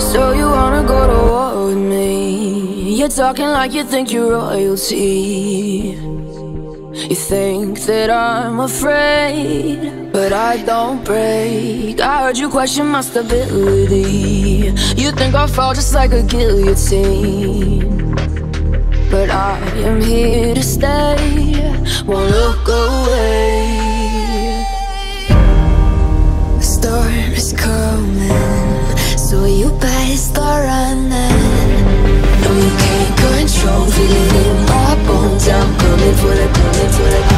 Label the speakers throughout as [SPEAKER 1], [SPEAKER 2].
[SPEAKER 1] So you wanna go to war with me? You're talking like you think you're royalty. You think that I'm afraid, but I don't break. I heard you question my stability. You think I'll fall just like a guillotine. But I am here to stay, won't look away. The storm is coming, so you better start running. No, you can't control, it coming for the, coming for the.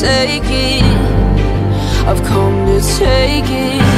[SPEAKER 1] Take it. I've come to take it.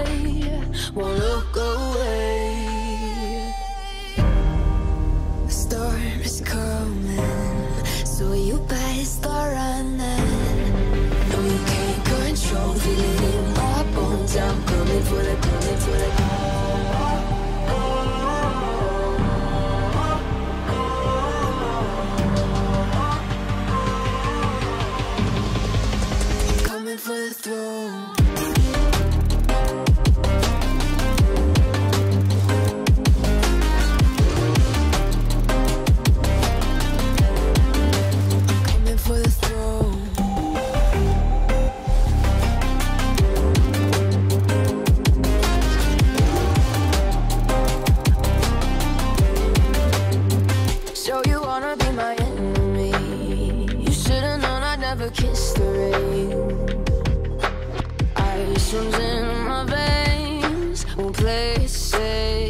[SPEAKER 1] Coming for the throne mushrooms in my veins. We'll play it safe.